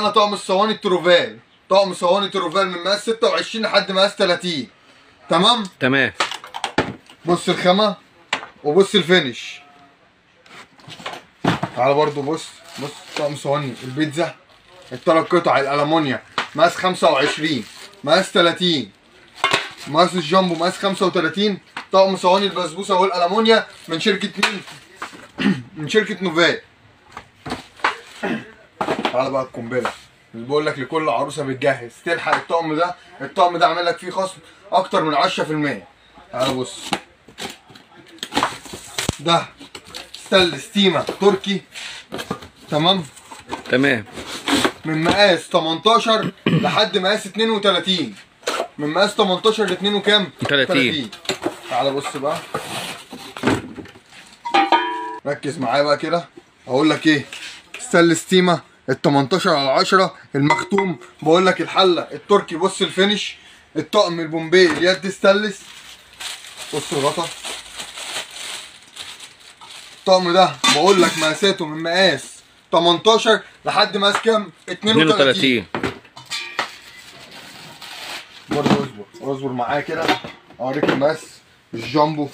معانا طقم الصواني التروفال طقم صواني تروفال من مقاس 26 لحد مقاس 30 تمام؟ تمام. بص الخامة وبص ال finish. تعالى برضو بص بص طقم صواني البيتزا الثلاث قطع الألمونيا مقاس 25 مقاس 30 مقاس الجامبو مقاس 35 طقم صواني البسبوسة والألمونيا من شركة مين؟ من شركة نوفال تعالى بقى القنبلة. اللي بقول لك لكل عروسة بتجهز. تلحق الطقم ده الطقم ده عامل لك فيه خصم أكتر من 10% تعالى بص. ده ستانلس ستيما تركي. تمام؟ تمام. من مقاس 18 لحد مقاس 32 من مقاس 18 ل 2 وكام؟ 30. تعالى بص بقى. ركز معايا بقى كده. أقول لك إيه؟ stainless steel ال 18 على 10 المختوم بقول لك الحله التركي بص ال finish الطقم البومبي اليد ستانلس. بص الغطا. الطقم ده بقول لك مقاساته من مقاس 18 لحد مقاس كام؟ 32 32 برضه اصبر اصبر معايا كده اوريك المقاس الجامبو.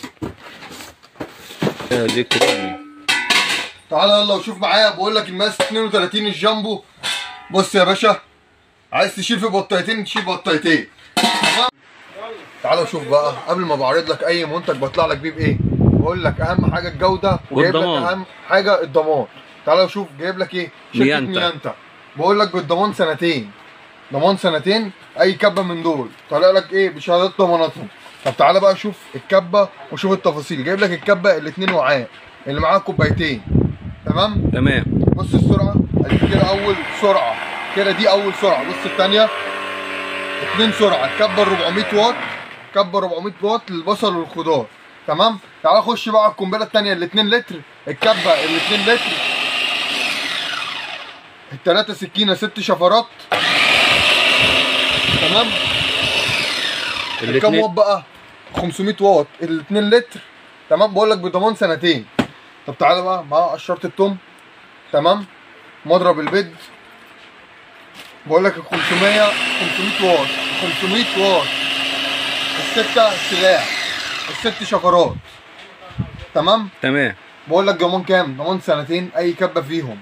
كرامي تعالى يلا وشوف معايا بقول لك المقاس 32 الجامبو. بص يا باشا عايز تشيل في بطتين تشيل بطتين. تعالى وشوف بقى قبل ما بعرض لك أي منتج بطلع لك بيه بإيه؟ بقول لك أهم حاجة الجودة وجايب لك. أهم حاجة الضمان. تعالى وشوف جايب لك إيه؟ شركة ميانتا. بقول لك بالضمان سنتين. ضمان سنتين أي كبة من دول. طالع لك إيه؟ بشهادات ضماناتهم. طب تعالى بقى شوف الكبة وشوف التفاصيل. جايب لك الكبة الاتنين وعاء اللي معاها كوبايتين. تمام؟ تمام. بص السرعة ادي كده أول سرعة كده دي أول سرعة. بص الثانية اتنين سرعة الكبه 400 واط كبه 400 واط للبصل والخضار. تمام؟ تعال خش بقى على القنبلة الثانية ال 2 لتر الكبة ال 2 لتر. الثلاثه سكينة ست شفرات. تمام؟ الاثنين واط بقى؟ 500 واط ال 2 لتر. تمام؟ بقول لك بضمان سنتين. طب تعالى بقى مع قشرة التوم. تمام؟ مضرب البيض. بقول لك ال 500 500 واط 500 واط الستة سلاح الست شفرات. تمام؟ تمام. بقول لك ضمان كام؟ ضمان سنتين أي كبة فيهم.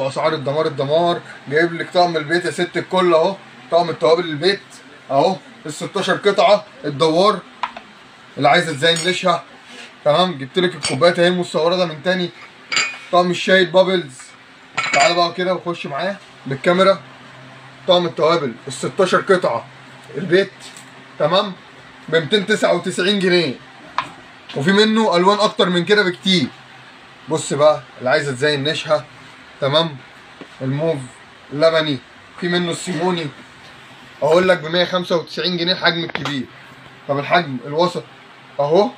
واسعار الدمار الدمار. جايب لك طقم البيت يا ست الكل أهو. طقم التوابل البيت أهو. ال 16 قطعة الدوار. اللي عايزه تزين نشها تمام؟ جبت لك الكوبايات اهي المستوردة ده من تاني. طقم الشاي البابلز. تعالى بقى كده وخش معايا بالكاميرا. طقم التوابل ال 16 قطعة. البيت تمام؟ ب 299 جنيه. وفي منه ألوان أكتر من كده بكتير. بص بقى اللي عايزه تزين نشها تمام؟ الموف اللبني في منه السيموني. أقول لك ب 195 جنيه الحجم الكبير. طب الحجم الوسط؟ أهو.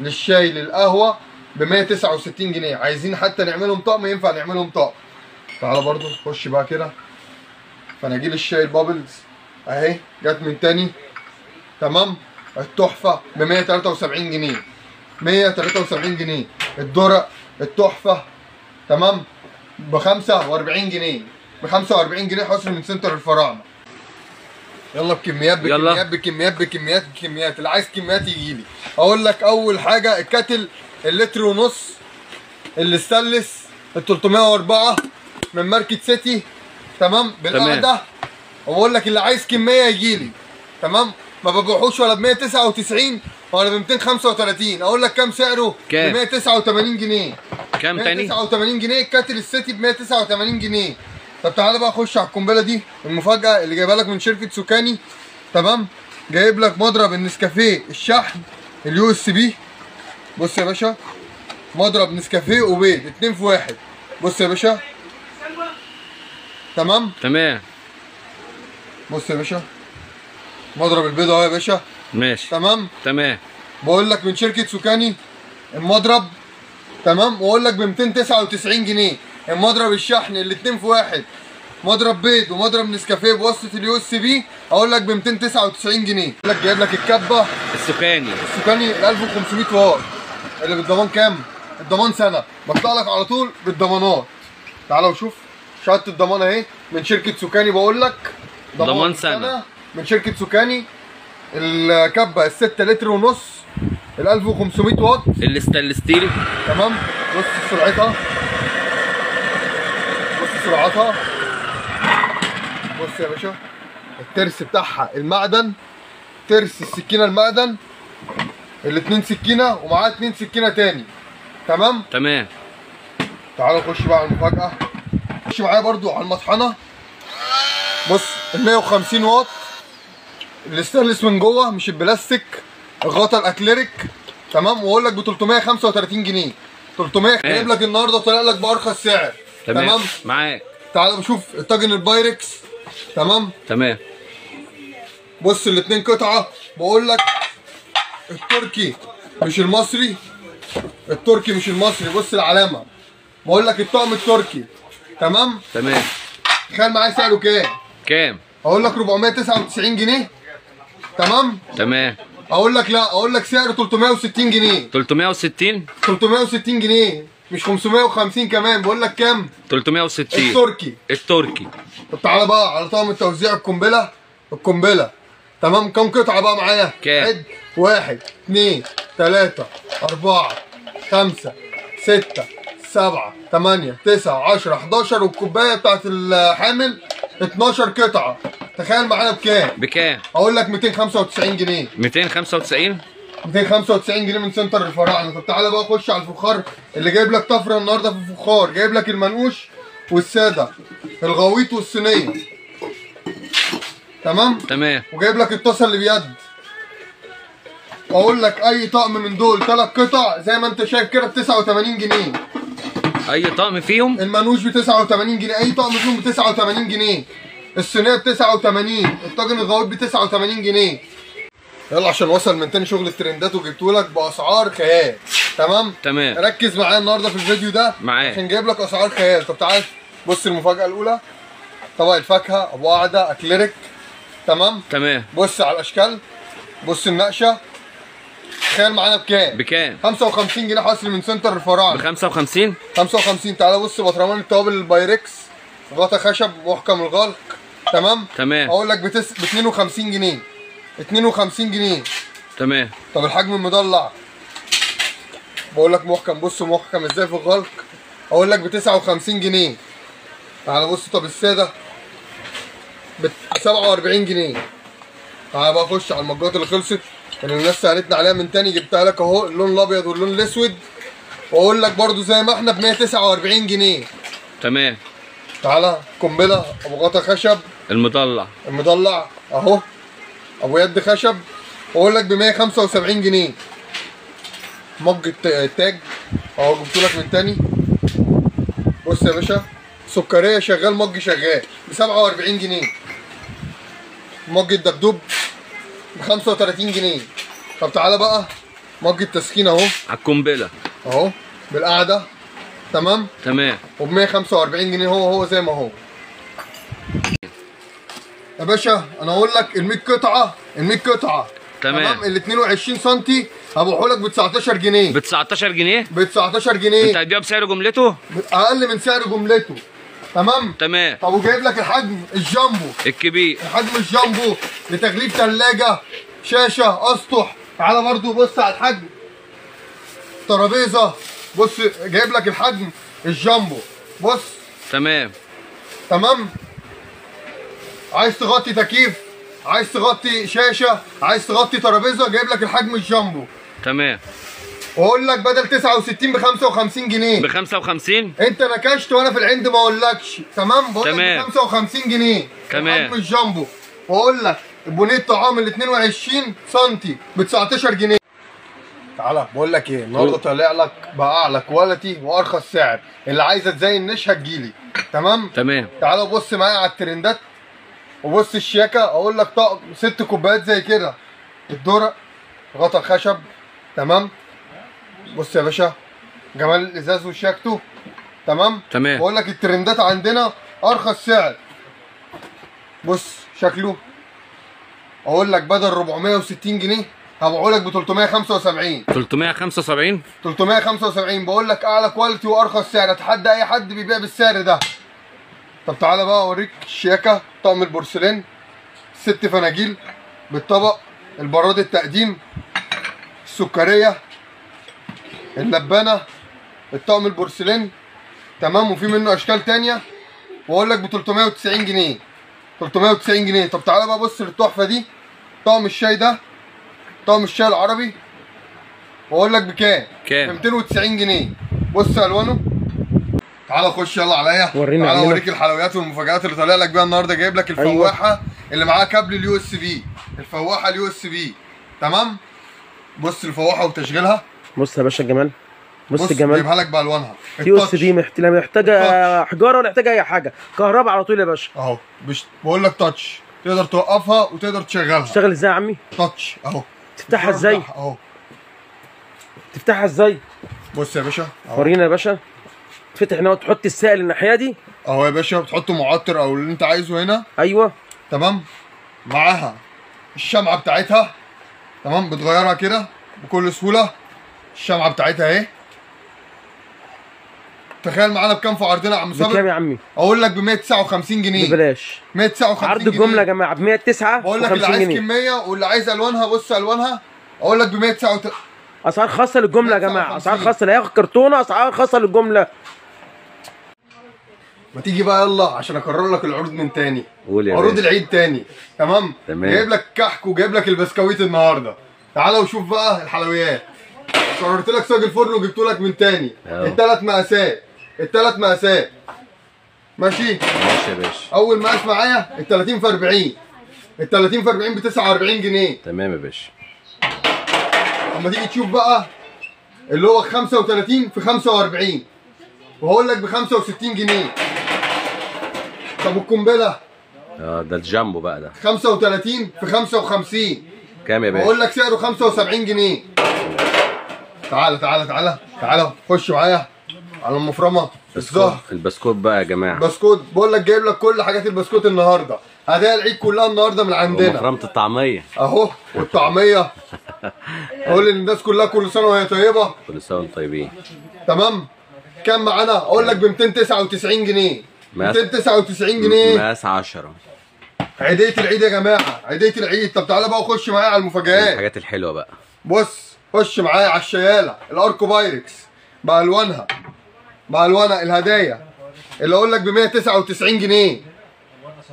للشاي للقهوة ب 169 جنيه. عايزين حتى نعملهم طقم ينفع نعملهم طقم. تعالى برضو خش بقى كده. فناجيل الشاي ال bubbles. أهي جت من تاني. تمام؟ التحفة ب 173 جنيه. 173 جنيه. الدرق التحفة. تمام؟ ب 45 جنيه. ب 45 جنيه حصر من سنتر الفراعنة. يلا بكميات. بكميات بكميات بكميات بكميات. اللي عايز كميات يجي لي. أقول لك أول حاجة ال kettle اللتر ونص الاستانلس ال 304 من ماركه سيتي. تمام؟ بالقعده وبقول لك اللي عايز كمية يجي لي. تمام؟ ما ببيعوش ولا ب 199 ولا ب 235 أقول لك كام سعره؟ كام؟ ب 189 جنيه. كام تاني؟ 189 جنيه. ال kettle السيتي ب 189 جنيه. طب تعالى بقى خش على القنبلة دي المفاجأة اللي جايبها لك من شركة سوكاني تمام؟ جايب لك مضرب النسكافيه الشحن ال USB. بص يا باشا مضرب نسكافيه وبيض اتنين في واحد. بص يا باشا. تمام؟ تمام. بص يا باشا. مضرب البيض اهو يا باشا. ماشي. تمام؟ تمام. بقول لك من شركة سوكاني المضرب تمام؟ وأقول لك ب 299 جنيه. المضرب الشحن الاتنين في واحد. مضرب بيض ومضرب نسكافيه بواسطة ال USB أقول لك ب 299 جنيه. أقول لك جايب لك الكبة. السوكاني السوكاني ال 1500 واط. اللي بالضمان كام؟ الضمان سنة. بطلع لك على طول بالضمانات. تعالى وشوف. شهادة الضمان أهي. من شركة سوكاني بقول لك. ضمان سنة. من شركة سوكاني الكبة ال 6 لتر ونص. ال 1500 واط. ال stainless steel تمام. بص سرعتها. سرعتها. بص يا باشا الترس بتاعها المعدن ترس السكينة المعدن الاتنين سكينة ومعاها اتنين سكينة تاني. تمام؟ تمام. تعالوا نخش بقى على المفاجأة. خش معايا برضو على المطحنة. بص ال 150 واط. الاستانلس من جوه مش البلاستيك. الغطا الأكليريك. تمام؟ وأقول لك ب 335 جنيه. 300 جايب لك النهارده طالع لك بأرخص سعر. تمام, تمام؟ معاك. تعال نشوف الطاجن البايركس. تمام؟ تمام. بص الاتنين قطعة. بقول لك التركي مش المصري. التركي مش المصري. بص العلامة. بقول لك الطقم التركي. تمام؟ تمام. تخيل معايا سعره كام؟ كام؟ أقول لك 499 جنيه. تمام؟ تمام. أقول لك لا. أقول لك سعره 360 جنيه. 360 360 جنيه. مش 550 كمان بقول لك كام؟ 360 التركي. التركي. طب تعالى بقى على طقم التوزيع القنبلة. القنبلة. تمام؟ كم قطعة بقى معايا؟ كام؟ عد. واحد اثنين ثلاثة أربعة خمسة ستة سبعة ثمانية تسعة عشرة 11 والكوباية بتاعت الحامل 12 قطعة. تخيل معانا بكام؟ بكام؟ أقول لك 295 جنيه. 295 295 جنيه من سنتر الفراعنة. طب تعالى بقى خش على الفخار اللي جايب لك طفرة النهارده في الفخار. جايب لك المنقوش والسادة الغويط والصينية. تمام؟ تمام. وجايب لك الطاسة اللي بيد. وأقول لك أي طقم من دول. ثلاث قطع زي ما أنت شايف كده ب 89 جنيه. أي طقم فيهم؟ المنوش ب 89 جنيه. أي طقم فيهم ب 89 جنيه. الصينية ب 89 الطاجن الغويط ب 89 جنيه. يلا عشان وصل من تاني شغل الترندات وجبته لك بأسعار خيال. تمام؟ تمام. ركز معايا النهارده في الفيديو ده معاك. عشان جايب لك أسعار خيال. طب تعال بص المفاجأة الأولى. طبق الفاكهة أبو قعدة أكليريك. تمام؟ تمام. بص على الأشكال. بص النقشة. تخيل معانا بكام؟ بكام؟ 55 جنيه حصري من سنتر ب الفراعنه 55 55 تعالى بص بطرمان التوابل البايركس. غطا خشب محكم الغلق. تمام؟ تمام. أقول لك بتس... ب 52 جنيه. 52 جنيه. تمام. طب الحجم المضلع بقول لك محكم بص محكم إزاي في الغلق. أقول لك ب 59 جنيه. تعالى بص طب السادة؟ ب 47 جنيه. تعالى بقى اخش على المجات اللي خلصت اللي الناس سالتنا عليها من تاني جبتها لك اهو اللون الأبيض واللون الأسود. واقول لك برضو زي ما إحنا ب 149 جنيه. تمام. تعالى قنبلة ابو غطا خشب. المضلع المضلع اهو. أبو يد خشب واقول لك ب 175 جنيه. مج الت- التاج أهو جبته لك من تاني. بص يا باشا سكرية شغال مج شغال ب 47 جنيه. مج الدبدوب ب 35 جنيه. طب تعالى بقى مج التسخين أهو. على القنبلة. أهو بالقعدة. تمام؟ تمام. وب 145 جنيه هو هو زي ما هو. يا باشا أنا أقول لك ال 100 قطعة ال 100 قطعة. تمام. ال 22 سم هبيعه لك ب 19 جنيه. ب 19 جنيه؟ ب 19 أنت جنيه هتبيعه بسعر جملته؟ أقل من سعر جملته. تمام؟ تمام. طب وجايب لك الحجم الجامبو. الكبير. الحجم الجامبو لتغليف ثلاجه شاشة أسطح. تعالى برضو بص على الحجم. ترابيزة. بص جايب لك الحجم الجامبو. بص. تمام. تمام؟ عايز تغطي تكييف؟ عايز تغطي شاشة؟ عايز تغطي ترابيزة؟ جايب لك الحجم الجامبو. تمام. واقول لك بدل 69 ب 55 جنيه. ب 55 انت نكشت وأنا في العند ما اقولكش. تمام؟ بقول لك. ب 55 جنيه. تمام. الحجم الجامبو. واقول لك بونيه طعام ال 22 سم ب 19 جنيه. تعالى بقول لك إيه؟ النهارده. طالع لك باعلى كواليتي وارخص سعر. اللي عايزه تزين نش هتجيلي تمام؟ تمام. تعالى بص معايا على الترندات. وبص الشياكة أقول لك طقم ست كوبايات زي كده. الدرق غطا خشب تمام؟ بص يا باشا جمال الإزاز وشياكته تمام؟ تمام. بقول لك الترندات عندنا أرخص سعر. بص شكله أقول لك بدل 460 جنيه هبيعه لك ب 375 375 375 بقول لك أعلى quality وأرخص سعر. أتحدى أي حد بيبيع بالسعر ده. طب تعالى بقى اوريك الشياكه طقم البورسلين ست فناجيل بالطبق البراد التقديم السكرية اللبانة الطقم البورسلين تمام؟ وفي منه أشكال تانية. وأقول لك ب 390 جنيه. 390 جنيه. طب تعالى بقى بص للتحفة دي. طقم الشاي ده طقم الشاي العربي. وأقول لك بكام؟ كام؟ ب 290 جنيه. بص ألوانه. تعالى خش يلا عليا. ورينا تعالى. اوريك الحلويات والمفاجآت اللي طالع لك بيها النهارده. جايب لك الفواحة اللي معاها كابل ال USB. الفواحة ال USB. تمام؟ بص الفواحة وتشغيلها. بص يا باشا الجمال بص الجمال جايبها لك بالوانها USB محتاجه حجارة ولا محتاجة أي حاجة؟ كهرباء على طول يا باشا. أهو. بش... بقول لك touch. تقدر توقفها وتقدر تشغلها. تشتغل إزاي يا عمي؟ touch. أهو. تفتحها إزاي؟ أهو. تفتحها إزاي؟ بص يا باشا. ورينا يا باشا. تفتح هنا وتحط السائل الناحية دي؟ اهو يا باشا بتحط معطر أو اللي انت عايزه هنا. أيوه. تمام؟ معاها الشمعة بتاعتها. تمام؟ بتغيرها كده بكل سهولة. الشمعة بتاعتها اهي. تخيل معانا بكام في عرضنا يا عم بكام صابر يا عمي؟ أقول لك ب 159 جنيه. ببلاش. 159 عرض جنيه. الجمله يا جماعة ب 109 بقول لك اللي عايز كمية واللي عايز ألوانها بص ألوانها. أقول لك ب 139 أسعار خاصة للجملة يا جماعة 159. أسعار خاصة لا ياخد كرتونة أسعار خاصة للجملة. ما تيجي بقى يلا عشان أكرر لك العروض من تاني. قول يا عروض باشا. العيد تاني تمام؟ تمام. جايب لك كحك وجايب لك البسكويت النهارده. تعالى وشوف بقى الحلويات. قررت لك صاج الفرن وجبت لك من تاني. الثلاث مقاسات. الثلاث مقاسات. ماشي؟ ماشي يا باشا. أول مقاس معايا ال 30 في 40 ال 30 في 40 ب 49 جنيه. تمام يا باشا. أما تيجي تشوف بقى اللي هو 35 في 45 وهقول لك ب 65 جنيه. طب القنبله آه ده الجامبو بقى ده. 35 في 55 كام يا بقول باشا لك سعره 75 جنيه. تعالى تعالى تعالى تعالى خش معايا. على المفرمة. الظهر. بسكوت البسكوت بقى يا جماعة. بسكوت بقول لك جايب لك كل حاجات البسكوت النهارده. هدايا العيد كلها النهارده من عندنا. ومفرمة الطعمية. أهو والطعمية. أقول للناس كلها كل سنة وهي طيبة. كل سنة وأنتم طيبين. تمام؟ كام معانا؟ أقول لك ب 299 جنيه. مقاس- 299 جنيه. مقاس 10 عيدية العيد يا جماعة. عيدية العيد. طب تعالى بقى خش معايا على المفاجآت. الحاجات الحلوة بقى. بص خش معايا على الشيالة. الأركو بايركس. بألوانها. بألوانها. الهدايا. اللي أقول لك ب 199 جنيه.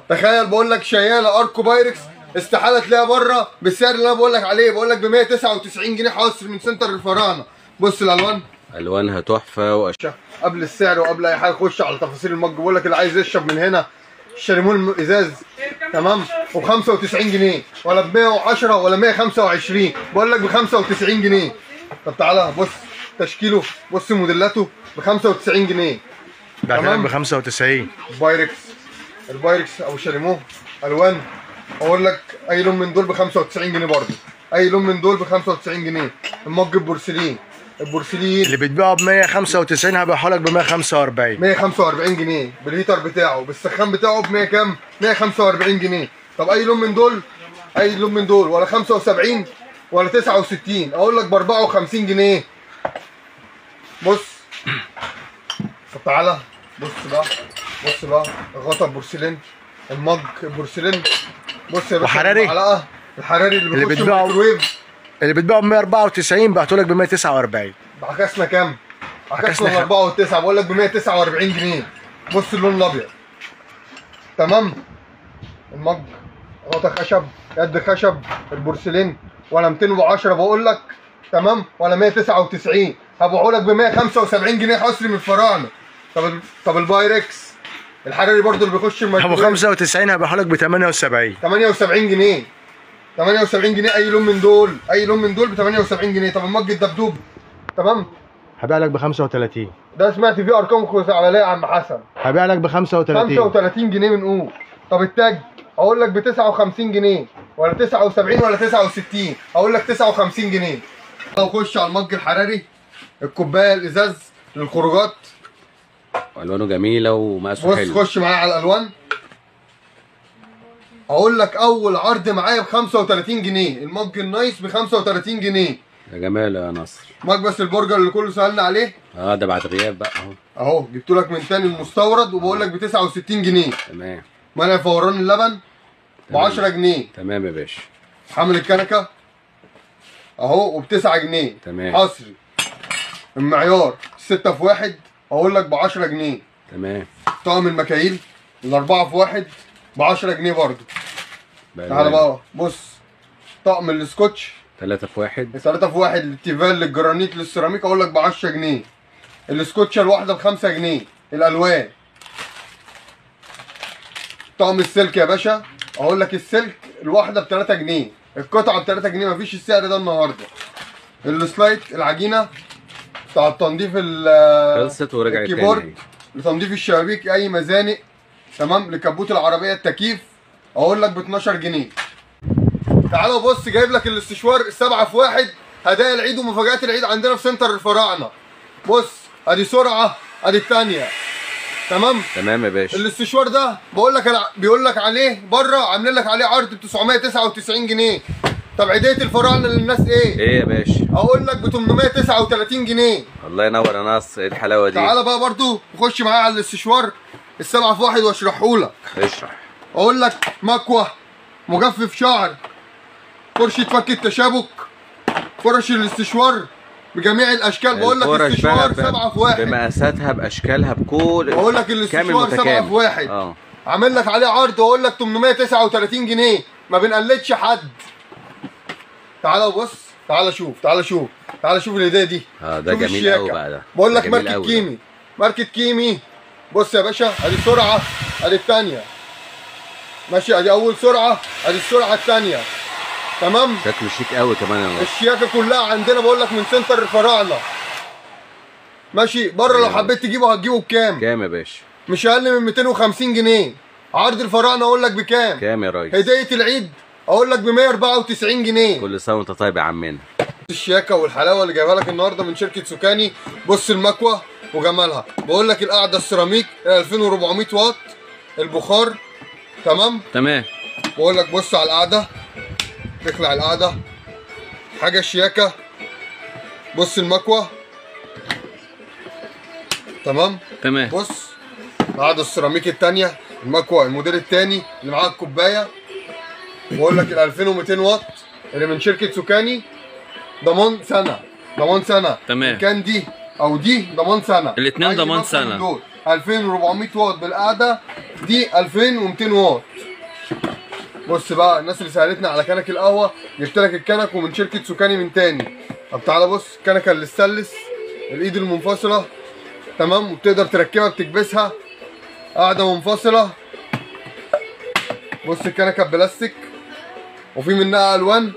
تخيل بقول لك شيالة أركو بايركس. استحالة تلاقيها بره. بالسعر اللي أنا بقول لك عليه. بقول لك ب 199 جنيه حصري من سنتر الفراعنة. بص الألوان. ألوانها تحفة وأش... قبل السعر وقبل أي حاجة خش على تفاصيل المج بقول لك اللي عايز يشرب من هنا الشاليمو إزاز تمام؟ وب 95 جنيه ولا ب 110 ولا 125 بقول لك ب 95 جنيه. طب تعالى بص تشكيله بص موديلاته ب 95 جنيه بعت لك تمام. ب 95 بايركس البايركس أو شاليمو ألوان أقول لك أي لون من دول ب 95 جنيه برضه أي لون من دول ب 95 جنيه المج البورسلين. البورسلين اللي بتبيعه ب 195 هبيعه لك ب 145 145 جنيه بال heater بتاعه بالسخان بتاعه ب 100 كام؟ 145 جنيه. طب أي لون من دول؟ أي لون من دول؟ ولا 75 ولا 69 أقول لك ب 54 جنيه. بص. طب تعالى. بص بقى. بص بقى. الغطا البورسلين. المج البورسلين. بص يا باشا وحراري؟ الحراري اللي اللي الميكروويف. اللي بتبيعه ب 194 بعته لك ب 149 عكسنا كام؟ عكسنا ال 4 وال9 بقول لك ب 149 جنيه. بص اللون الأبيض. تمام؟ المج غطا خشب يد خشب البورسلين ولا 210 بقول لك. تمام؟ ولا 199 هبيعه لك ب 175 جنيه حصري من الفراعنة. طب طب البايركس؟ الحراري برضو اللي بيخش ابو الميكروويف 95 هبيعه لك ب 78 78 جنيه. 78 جنيه أي لون من دول أي لون من دول ب 78 جنيه. طب المج الدبدوب تمام؟ هبيع لك ب 35 ده سمعت فيه أرقام خزعبليه يا عم حسن. هبيع لك ب 35 35 جنيه بنقول طب التاج أقول لك ب 59 جنيه ولا 79 ولا 69 أقول لك 59 جنيه. لو خش على المج الحراري الكوباية الإزاز للخروجات والوانه جميلة ومقاسه بص حلو. خش معايا على الألوان. أقول لك أول عرض معايا ب 35 جنيه. المج النايس ب 35 جنيه. يا جمال يا نصر. مكبس البرجر اللي كله سألنا عليه. آه ده بعد غياب بقى أهو. أهو جبت لك من تاني المستورد وبقول لك ب 69 جنيه. تمام. منع فوران اللبن ب 10 جنيه. تمام يا باشا. حامل الكنكة أهو وب 9 جنيه. تمام. حصري المعيار 6 في واحد أقول لك ب 10 جنيه. تمام. طقم المكاييل الأربعة في واحد ب 10 جنيه بقى تعالى بقى بص. طقم السكوتش. ثلاثة في واحد. 3 في واحد للتيفال للجرانيت للسيراميك أقول لك ب 10 جنيه. السكوتشة الواحدة ب 5 جنيه. الألوان. طقم السلك يا باشا. أقول لك السلك الواحدة ب 3 جنيه. القطعة ب 3 جنيه. مفيش السعر ده النهارده. السلايم العجينة بتاع التنظيف ال- خلصت ورجعت الكيبورد تاني لتنظيف الشبابيك أي مزانق. تمام؟ لكبوت العربية التكييف. أقول لك ب 12 جنيه. تعالوا بص جايب لك الاستشوار السبعه في واحد. هدايا العيد ومفاجآت العيد عندنا في سنتر الفراعنة. بص أدي سرعة أدي الثانية تمام؟ تمام يا باشا. الاستشوار ده بقول لك بيقول لك عليه بره عاملين لك عليه عرض ب 999 جنيه. طب عيدية الفراعنة للناس إيه؟ إيه يا باشا؟ أقول لك ب 839 جنيه. الله ينور يا نصر إيه الحلاوة دي؟ تعالى بقى برضو خش معايا على الاستشوار. السبعة في واحد واشرحه لك. اشرح. أقول لك مكوة مجفف شعر فرشة فك التشابك فرش الاستشوار بجميع الأشكال. بقول لك الفرش استشوار بقى ب- سبعة في واحد. بمقاساتها بأشكالها بكل بقول لك الاستشوار سبعة متكامل. في واحد. آه. عامل لك عليه عرض وأقول لك 839 جنيه. ما بنقلدش حد. تعالى بص تعالى شوف تعالى شوف تعالى شوف الهديه دي. آه ده جميل. قوي بقى ده. بقول لك ماركه. كيمي. ماركه كيمي. بص يا باشا ادي سرعه ادي الثانية. ماشي ادي اول سرعة ادي السرعة الثانية. تمام؟ شكله شيك قوي كمان يا الشياكة كلها عندنا بقول لك من سنتر الفراعنة. ماشي بره لو حبيت تجيبه هتجيبه بكام؟ كام يا باشا؟ مش أقل من 250 جنيه. عرض الفراعنة أقول لك بكام؟ كام يا ريس؟ هديه العيد أقول لك ب 194 جنيه. كل سنة وانت طيب يا عمنا. الشياكة والحلاوة اللي جايبها لك النهارده من شركة سوكاني بص المكوة وجمالها. بقول لك القعدة السيراميك 2400 واط البخار تمام؟ تمام. بقول لك بص على القعدة تخلع القعدة. حاجة شياكة بص المكوة. تمام؟ تمام. بص القعدة السيراميك الثانية المكوة الموديل الثاني اللي معاها الكوباية. بقول لك ال 2200 واط اللي من شركة سوكاني ضمان سنة ضمان سنة. تمام. كان دي أو دي ضمان سنة. الاتنين أي ضمان سنة. دول. 2400 واط بالقعدة دي 2200 واط. بص بقى الناس اللي سالتنا على كنك القهوة جبت لك الكنك ومن شركة سوكاني من تاني. طب تعالى بص الكنكه اللي السلس الإيد المنفصلة تمام؟ وبتقدر تركبها بتكبسها. قاعدة منفصلة. بص الكنكة بلاستيك. وفي منها ألوان.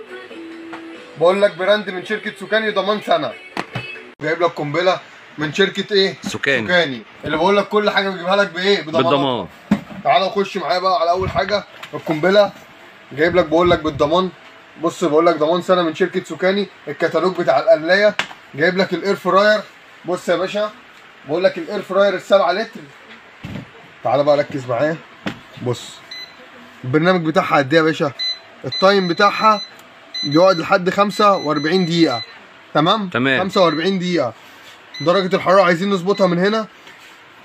بقول لك brand من شركة سوكاني ضمان سنة. جايب لك قنبلة من شركة إيه؟ سوكاني سوكاني اللي بقول لك كل حاجة بجيبها لك بإيه؟ بالضمان تعالى خش معايا بقى على أول حاجة القنبلة. جايب لك بقول لك بالضمان. بص بقول لك ضمان سنة من شركة سوكاني الكتالوج بتاع القلاية. جايب لك ال air fryer. بص يا باشا بقول لك ال air fryer السبعة لتر. تعالى بقى ركز معايا. بص البرنامج بتاعها قد إيه يا باشا؟ ال time بتاعها بيقعد لحد 45 دقيقة. تمام؟ تمام. 45 دقيقة. درجة الحرارة عايزين نظبطها من هنا.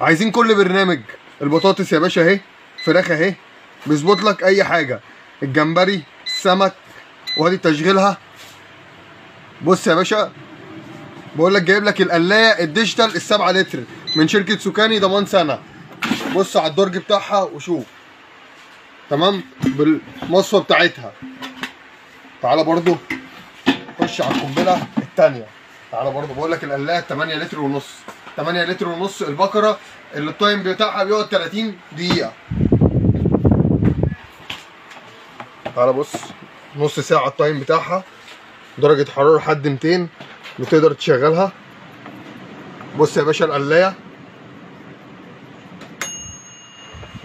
عايزين كل برنامج. البطاطس يا باشا اهي فراخ اهي. بيظبط لك أي حاجة. الجمبري السمك وادي تشغيلها بص يا باشا بقول لك جايب لك القلاية ال digital السبعة لتر. من شركة سوكاني ضمان سنة. بص على الدرج بتاعها وشوف. تمام؟ بالمصفى بتاعتها. تعالى برضو. خش على القنبلة. الثانية تعالى برضو بقول لك القلاية 8 لتر ونص. 8 لتر ونص البقرة اللي ال time بتاعها بيقعد 30 دقيقة. تعالى بص نص ساعة ال time بتاعها درجة حرارة لحد 200 بتقدر تشغلها. بص يا باشا القلاية.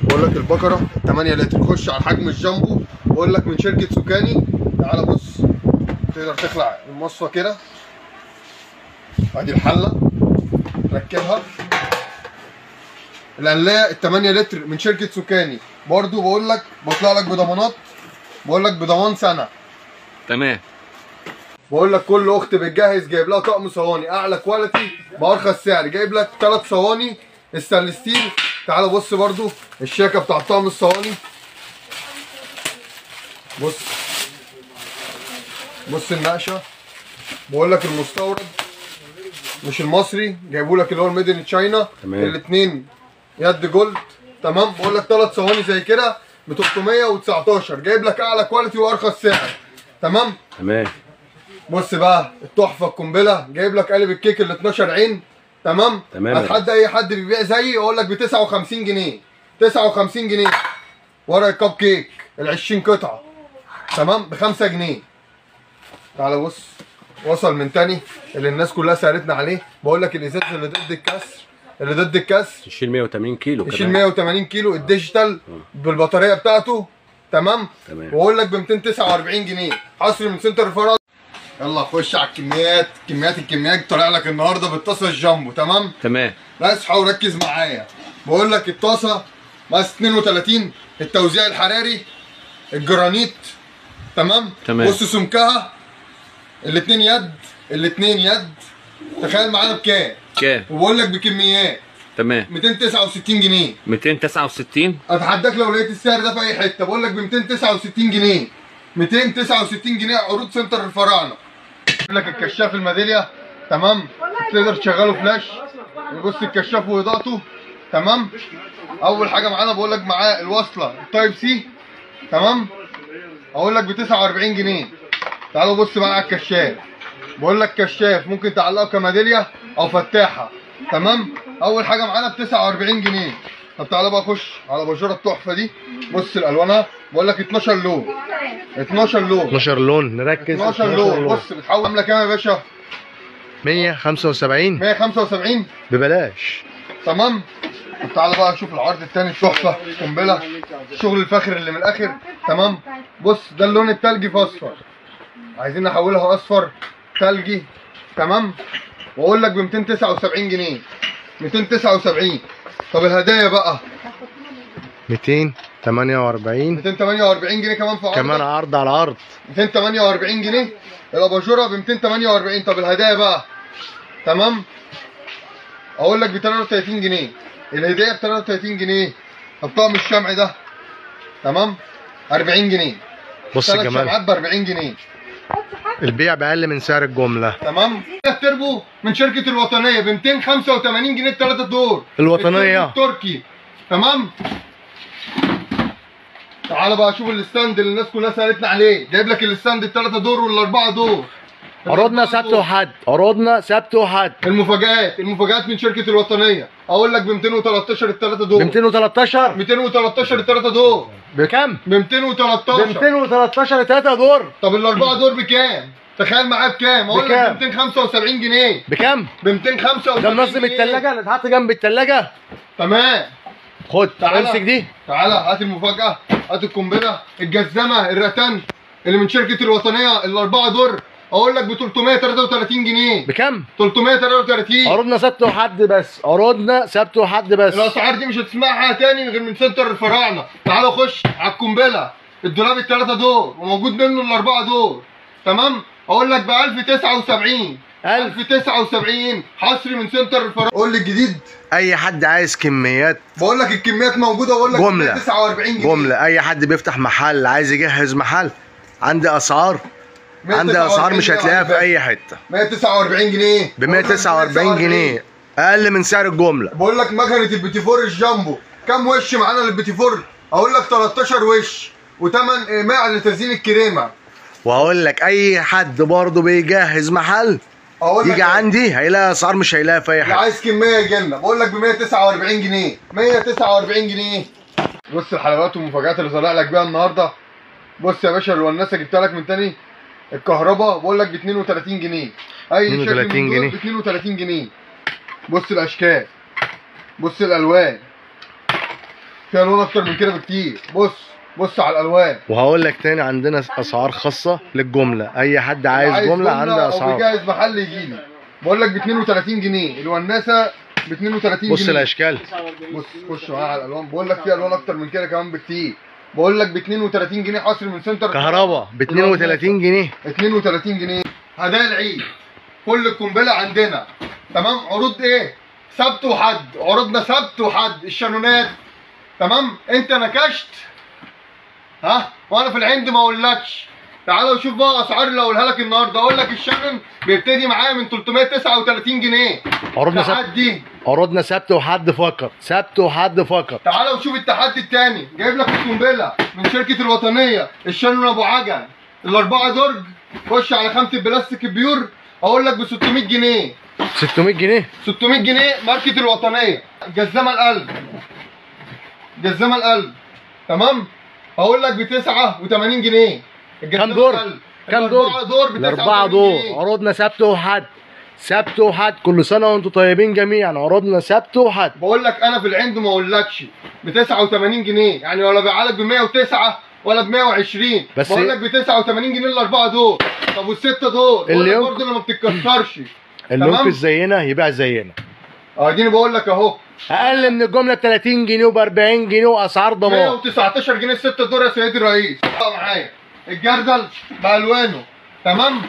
بقول لك البقرة 8 لتر. خش على حجم الجامبو. بقول لك من شركة سوكاني تعالى بص تقدر تخلع المصفى كده. ادي الحلة. ركبها. القلايه ال 8 لتر من شركة سوكاني برضو بقول لك بطلع لك بضمانات. بقول لك بضمان سنة. تمام. بقول لك كل أخت بتجهز جايب لها طقم صواني. أعلى quality بأرخص سعر. جايب لك ثلاث صواني. stainless steel تعال بص برضو الشاكه بتاع طقم الصواني. بص. بص النقشة. بقول لك المستورد. مش المصري جايبوا لك اللي هو ال made in China. الاثنين يد gold. تمام؟ بقول لك ثلاث صواني زي كده ب 319 جايب لك أعلى quality وأرخص سعر. تمام؟ تمام. بص بقى التحفة القنبلة. جايب لك قالب الكيك ال 12 عين. تمام؟ تمام. هتحدى أي حد بيبيع زيي يقول لك ب 59 جنيه. 59 جنيه. ورق الكب كيك. ال 20 قطعة. تمام؟ ب 5 جنيه. تعالى بص. وصل من تاني اللي الناس كلها سألتنا عليه. بقول لك الإزاز اللي ضد الكسر اللي ضد الكسر تشيل 180 كيلو يشيل كمان. 180 كيلو ال digital بالبطارية بتاعته تمام؟ تمام. وأقول لك ب 249 جنيه. حصري من سنتر الفراعنة يلا خش على الكميات كميات الكميات. طالع لك النهارده بالطاسة الجامبو تمام؟ تمام. لا اصحى وركز معايا. بقول لك الطاسة مقاس 32 التوزيع الحراري الجرانيت تمام؟ تمام. بص سمكها. الاتنين يد الاتنين يد. تخيل معانا بكام؟ كام؟ وبقول لك بكميات. تمام. 269 جنيه. 269 أتحداك لو لقيت السعر ده في أي حتة. بقول لك ب 269 جنيه. 269 جنيه عروض سنتر الفراعنة. لك الكشاف الميدالية تمام؟ تقدر تشغله فلاش بص الكشاف وإضاءته تمام؟ أول حاجة معانا بقول لك معاه الوصلة ال Type-C تمام؟ أقول لك ب 49 جنيه. تعالوا بص بقى على الكشاف. بقول لك كشاف ممكن تعلقه كميدالية أو فتاحة. تمام؟ أول حاجة معانا ب 49 جنيه. طب تعالى بقى خش على بشرة التحفة دي. بص الألوانها. بقول لك 12 لون. 12 لون. 12 لون. نركز. 12 لون. بص بتحول عامله كام يا باشا؟ 175 175 ببلاش. تمام؟ طب تعالى بقى شوف العرض التاني. التحفه قنبلة. الشغل الفاخر اللي من الآخر. تمام؟ بص ده اللون التلجي في اصفر عايزين نحولها أصفر تلجي تمام؟ وأقول لك ب 279 جنيه. 279 طب الهدايا بقى؟ 248 248 جنيه كمان في عرض كمان عرض على عرض 248 جنيه؟ الاباجوره ب 248 طب الهدايا بقى؟ تمام؟ أقول لك ب 33 جنيه. الهديه ب 33 جنيه. طب طقم الشمع ده تمام؟ 40 جنيه. بص شمعات ب 40 جنيه. البيع بأقل من سعر الجملة. تمام؟ التربو من شركة الوطنية ب 285 جنيه الثلاثه دور. الوطنية. التربو التركي. تمام؟ تعال بقى شوف ال stand اللي الناس كلها سألتنا عليه. جايب لك ال stand الثلاثه دور والأربعة دور. عروضنا سبت وحد عروضنا سبت وحد المفاجآت. المفاجآت من شركة الوطنية. أقول لك ب 213 الثلاثة دول. ب 213 213 الثلاثة دول. بكم؟ ب 213 ب 213 3 دور طب الأربعة دول بكام؟ تخيل معايا بكام؟ أقول لك بكام؟ ب 275 جنيه. بكم؟ ب 275 ده منظم جنيه. التلاجة اللي اتحط جنب التلاجة. تمام. خد تعالى. أمسك دي. تعالى هات المفاجأة هات القنبلة الجزمة الرتان اللي من شركة الوطنية الأربعة دور أقول لك ب 333 جنيه. بكم؟ 333 عروضنا سبت وحد بس. عروضنا سبت وحد بس. الأسعار دي مش هتسمعها تاني غير من سنتر الفراعنة. تعالوا خش على القنبلة. الدولاب الثلاثه دور وموجود منه الأربعة دور تمام؟ أقول لك ب 1079 ألف. 1079 حصري من سنتر الفراعنة. قول لي الجديد. أي حد عايز كميات. بقول لك الكميات موجودة أقول لك جملة. 49 جنيه. جملة. أي حد بيفتح محل عايز يجهز محل عندي أسعار. عندي 149 أسعار مش هتلاقيها في أي حتة. 149 جنيه. ب 149 جنيه. أقل من سعر الجملة. بقول لك مكنة البيتي فور الجامبو كام وش معانا للبيتي فور أقول لك 13 وش. وثمن ايماع لتزيين الكريمة. وهقول لك أي حد برضه بيجهز محل يجي عندي هيلاقي أسعار مش هيلاقيها في أي حتة. عايز كمية يجيلنا بقول لك ب 149 جنيه. 149 جنيه. بص الحلويات والمفاجآت اللي طالع لك بيها النهارده. بص يا باشا الوناسة جبتها لك من تاني. الكهرباء بقول لك ب 32 جنيه. أي شكل 32 من دول جنيه. ب 32 جنيه. بص الأشكال. بص الألوان. في الوان أكتر من كده بكتير. بص بص على الألوان. وهقول لك تاني عندنا أسعار خاصة للجملة. أي حد عايز, جملة عنده أو أسعار. بيجهز محل يجي لي. بقول لك ب 32 جنيه. الوناسة ب 32 بص جنيه. الأشكال. بص خش معايا على الألوان. بقول لك في الوان أكتر من كده كمان بكتير. بقول لك ب 32 جنيه حصري من سنتر. كهرباء ب 32 جنيه. 32 جنيه. هدايا العيد. كل القنبلة عندنا. تمام؟ عروض إيه؟ سبت وحد. عروضنا سبت وحد. الشانونات. تمام؟ انت نكشت. ها؟ وأنا في العند ما اقولكش. تعالى وشوف بقى اسعار اللي اقولها لك النهارده. أقول لك الشانون بيبتدي معايا من 339 جنيه. عروضنا سبت. تحدي عروضنا سبت وحد فقط سبت وحد فقط. تعالى وشوف التحدي التاني. جايب لك القنبلة من شركة الوطنية الشانون أبو عجل؟ الأربعة درج خش على خامة البلاستيك البيور أقول لك ب 600 جنيه. 600 جنيه؟ 600 جنيه ماركة الوطنية. جزامه القلب. جزامه القلب. تمام؟ هقول لك ب 89 جنيه. كام دور؟ كام دور؟ الأربعة دور ب الأربعة 89 دور جنيه. عروضنا سبت وحد. سبت وحد كل سنة وأنتم طيبين جميعا عروضنا سبت وحد. بقول لك أنا في العند ما أقولكش ب 89 جنيه يعني ولا بيعالج ب 109 ولا ب 120 بس- بقول لك ب 89 جنيه الأربعة دول. طب والسته دول؟ اللي برضه اللي ما بتتكسرش. اللي. ينقذ زينا يبيع زينا. آه اديني بقول لك أهو. أقل من الجملة ب 30 جنيه وب 40 جنيه وأسعار ضمان. 119 جنيه الست دول يا سيدي الرئيس. آه معايا. الجردل بألوانه. تمام؟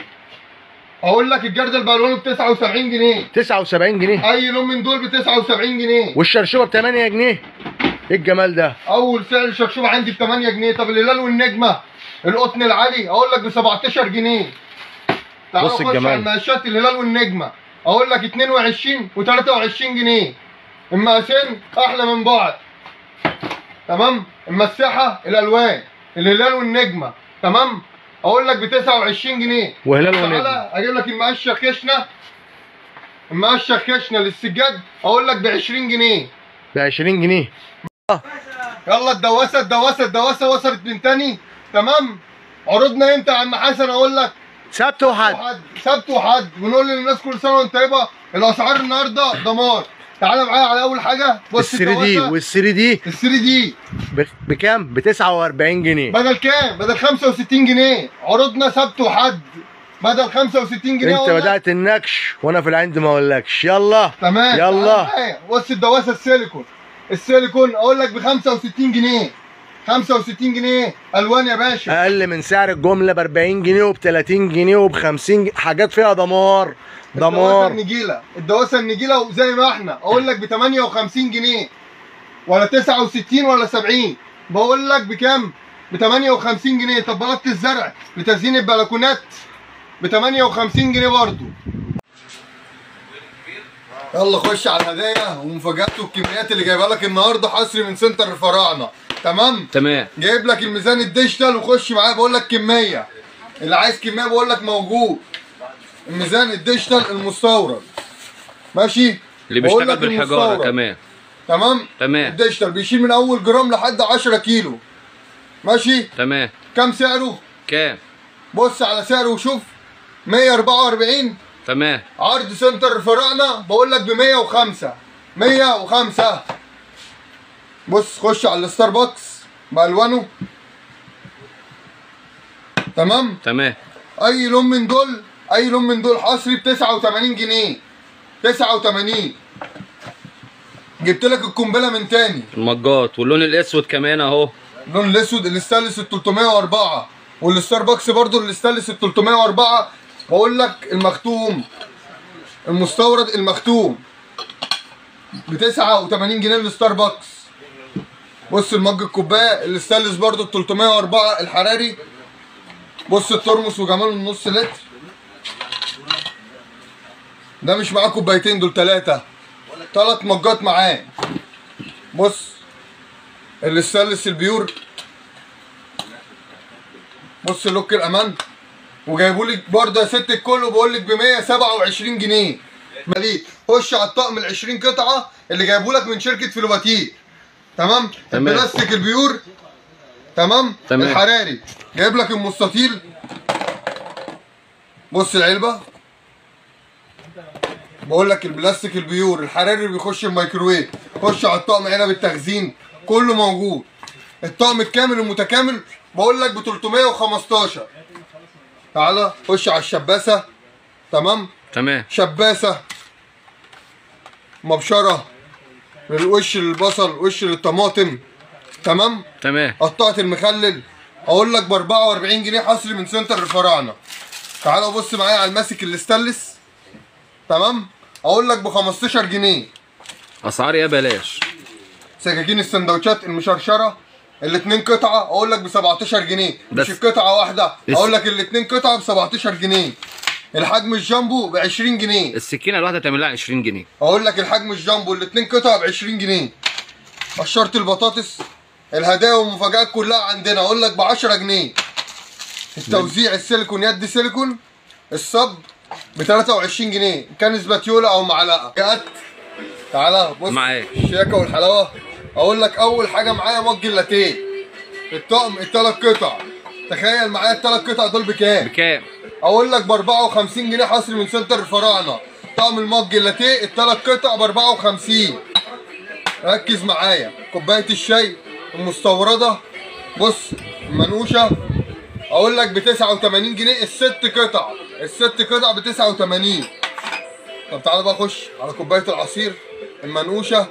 أقول لك الجردل بالوانه ب 79 جنيه. 79 جنيه. اي لون من دول ب 79 جنيه. والشرشوبة ب 8 جنيه. إيه الجمال ده؟ اول سعر الشرشوبه عندي ب 8 جنيه. طب الهلال والنجمه القطن العالي. أقول لك ب 17 جنيه. تعال بص الجمال. المقاشات الهلال والنجمه أقول لك 22 و23 جنيه. المقاسين أحلى من بعض. تمام؟ المساحة الالوان. الهلال والنجمه تمام؟ أقول لك ب 29 جنيه. وهلال تعالى ونجمة أجيب لك المقاش شخشنه المقاش شخشنه للسجاد. أقول لك ب 20 جنيه. ب 20 جنيه. يلا الدواسة الدواسة الدواسة وصلت من تاني. تمام؟ عروضنا إمتى يا عم حسن أقول لك. سبت وحد. وحد سبت وحد. بنقول للناس كل سنة وأنت طيبة. الأسعار النهارده دمار. تعالى معايا على أول حاجة. بص ال 3 دي وال 3 دي ال 3 دي بكام؟ ب 49 جنيه. بدل كام؟ بدل 65 جنيه. عروضنا سبت وحد. بدل 65 جنيه أنت. بدأت النكش وأنا في العند ما أقولكش. يلا. تمام. يلا. بص الدواسة السيليكون. السيليكون أقول لك ب 65 جنيه. 65 جنيه. ألوان يا باشا. أقل من سعر الجملة ب 40 جنيه وب 30 جنيه وب 50 جنيه. حاجات فيها دمار. الدواسة دمار. النجيلة. الدواسة النجيلة زي ما إحنا. أقول لك ب 58 جنيه. ولا 69 ولا 70 بقول لك بكام؟ ب 58 جنيه. طب الزرع. لتزيين البلكونات. ب 58 جنيه برضو يلا خش على الهدايا ومفاجآت والكميات اللي جايبها لك النهارده حصري من سنتر الفراعنة. تمام؟ تمام. جايب لك الميزان ال digital وخش معايا بقول لك كمية. اللي عايز كمية بقول لك موجود. الميزان ال digital المستورد. ماشي؟ اللي بيشتغل بالحجارة. كمان. تمام؟ تمام. ال digital بيشيل من أول جرام لحد 10 كيلو. ماشي؟ تمام. كام سعره؟ كام؟ بص على سعره وشوف. 144 تمام. عرض سنتر الفراعنه بقول لك ب 105 105 بص خش على الستاربكس بالوانه تمام؟ تمام. أي لون من دول أي لون من دول حصري ب 89 جنيه. 89 جبت لك القنبلة من تاني. المجات واللون الأسود كمان أهو. اللون الأسود الاستانلس ال 304 والستاربكس برضو الاستانلس ال 304 بقول لك المختوم المستورد المختوم. ب 89 جنيه الستاربكس بص ال mug الكوباية الاستانلس برضو ال 304 الحراري. بص الترمس وجماله النص لتر. ده مش معاه كوبايتين دول ثلاثة ثلاث مجات معاه. بص ال stainless ال pure. بص lock الأمان. وجايبوا لي برضه يا ست الكل وبقول لك ب 127 جنيه. مليك خش على الطقم ال 20 قطعة اللي جايبوا لك من شركة فلوباتير. تمام؟ تمام. البلاستيك ال pure. تمام؟ تمام. الحراري. جايب لك المستطيل. بص العلبة. بقول لك البلاستيك ال pure. الحراري بيخش الميكروويف. خش على الطقم علب التخزين. كله موجود. الطقم الكامل المتكامل بقول لك ب 315 تعالى خش على الشباسة. تمام؟ تمام. شباسة مبشرة للوش للبصل وش للطماطم. تمام؟ تمام. قطعت المخلل. أقول لك ب 44 جنيه حصري من سنتر الفراعنة. تعالى بص معايا على الماسك الاستانلس. تمام؟ أقول لك ب 15 جنيه. أسعار يا بلاش. سكاكين السندوتشات المشرشرة. الاتنين قطعة أقول لك ب 17 جنيه بس- مش القطعة واحدة. أقول لك الاتنين قطعة ب 17 جنيه. الحجم الجامبو ب 20 جنيه. السكينة الواحدة تعمل لها 20 جنيه. أقول لك الحجم الجامبو الاتنين قطعة ب 20 جنيه. قشارة البطاطس الهدايا والمفاجآت كلها عندنا. أقول لك ب 10 جنيه. التوزيع السيليكون يد سيليكون. الصب ب 23 جنيه. كان spatula أو معلقة. تعالى بص. معاك. الشياكة والحلاوة. أقول لك أول حاجة معايا مج اللاتيه. الطقم الثلاث قطع. تخيل معايا الثلاث قطع دول بكام؟ بكام؟ أقول لك ب 54 جنيه حصري من سنتر الفراعنة. طقم المج اللاتيه الثلاث قطع ب 54 ركز معايا. كوباية الشاي المستوردة. بص المنقوشة. أقول لك ب 89 جنيه الست قطع. الست قطع ب 89 طب تعالى بقى خش على كوباية العصير المنقوشة.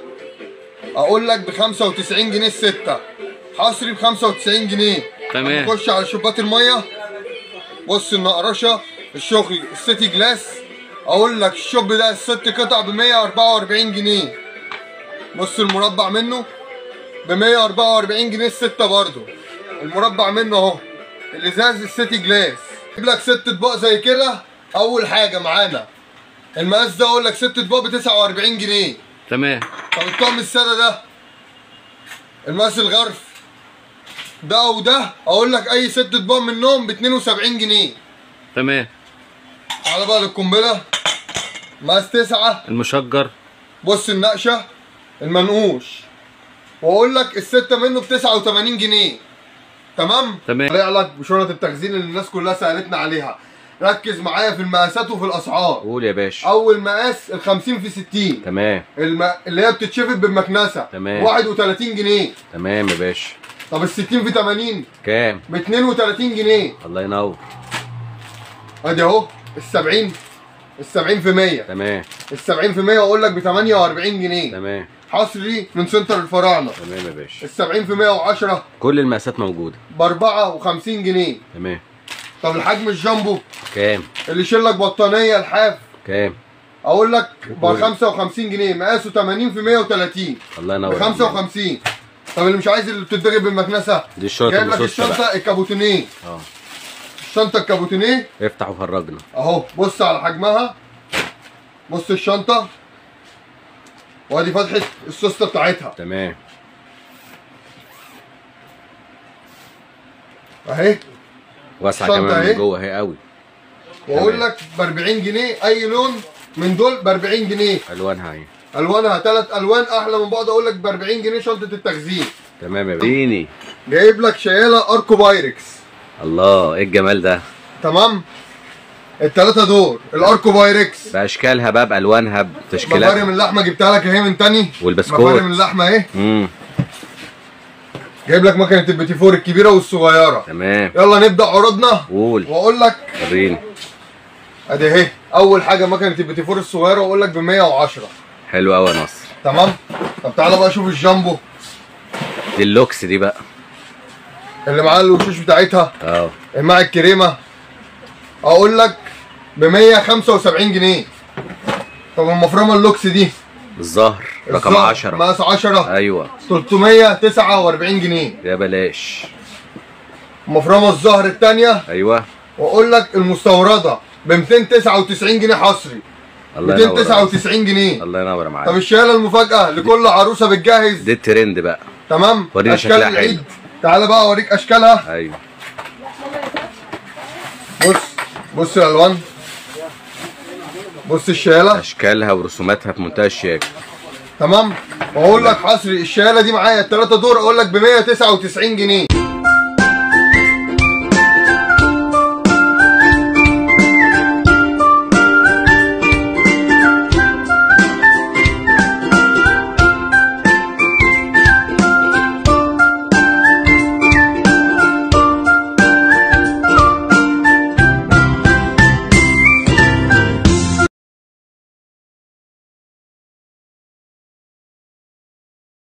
أقول لك ب 95 جنيه الستة. حصري ب 95 جنيه. تمام. نخش على شباك المية. بص النقرشة الشغل السيتي جلاس. أقول لك الشوب ده الست قطع ب 144 جنيه. بص المربع منه ب 144 جنيه الستة برضو المربع منه أهو. الإزاز السيتي جلاس. جيب لك ست أطباق زي كده. أول حاجة معانا. المقاس ده أقول لك ست أطباق ب 49 جنيه. تمام. طب الطقم السادة ده؟ المقاس الغرف. ده وده؟ أقول لك أي ست اطباق منهم ب 72 جنيه. تمام. تعالى بقى للقنبلة. مقاس تسعة. المشجر. بص النقشة. المنقوش. وأقول لك الستة منه ب 89 جنيه. تمام؟ تمام. لك بشنط التخزين اللي الناس كلها سألتنا عليها. ركز معايا في المقاسات وفي الأسعار. قول يا باشا. أول مقاس ال 50 في 60 تمام. الم... اللي هي بتتشفط بالمكنسة. تمام. 31 جنيه. تمام يا باشا. طب ال 60 في 80 كام؟ ب 32 جنيه. الله ينور. أدي أهو. ال 70 ال 70 في 100 تمام. ال 70 في 100 أقول لك ب 48 جنيه. تمام. حصري من سنتر الفراعنة. تمام يا باشا. ال 70 في 110 كل المقاسات موجودة. ب 54 جنيه. تمام. طب الحجم الجامبو كام؟ اللي يشيل لك بطانية لحاف كام؟ أقول لك ب 55 جنيه مقاسه 80 في 130 الله ينور 55 طب اللي مش عايز اللي بتتضرب بالمكنسة. دي الشنطة جايب لك الشنطة ال capitonné آه. الشنطة الكابوتينيه افتح وفرجنا. أهو بص على حجمها. بص الشنطة. وأدي فتحة السوسته بتاعتها. تمام. أهي. واسعه كمان. من جوه اهي قوي. واقول. لك ب 40 جنيه أي لون من دول ب 40 جنيه. ألوانها اهي ألوانها ثلاث ألوان أحلى من بعض. أقول لك ب 40 جنيه شنطة التخزين. تمام يا باشا جايب لك شيالة أركو بايركس. الله إيه الجمال ده؟ تمام؟ الثلاثه دول الأركو بايركس. باشكالها بقى بألوانها مفارم بتشكيلاتها اللحمه جبتها لك اهي من تاني. والبسكوت. مفارم اللحمه اهي. امم جايب لك مكنة البيتي فور الكبيرة والصغيرة. تمام. يلا نبدأ عروضنا قول. وأقول لك وريني. أدي أهي. أول حاجة مكنة البيتي فور الصغيرة وأقول لك ب 110 حلو قوي يا نصر. تمام؟ طب تعالى بقى شوف الجامبو. دي اللوكس دي بقى. اللي معاه الوشوش بتاعتها. آه. مع الكريمة. أقول لك ب 175 جنيه. طب المفرمه اللوكس دي؟ الظهر رقم الظهر 10 مقاس 10 أيوه. 349 جنيه. يا بلاش. مفرمة الظهر الثانية أيوه. وأقول لك المستوردة ب 299 جنيه حصري. الله ينور عليك. 299 جنيه. الله ينور طب معاك الشياله المفاجأة لكل عروسة بتجهز. دي الترند بقى. تمام؟ وريني أشكال شكلها العيد. حلو. تعالى بقى أوريك أشكالها. أيوه. بص بص الالوان بص الشياله أشكالها ورسوماتها في منتهى الشياكة. تمام؟ وأقول لك حصري الشياله دي معايا الثلاثه دور أقول لك ب 199 جنيه.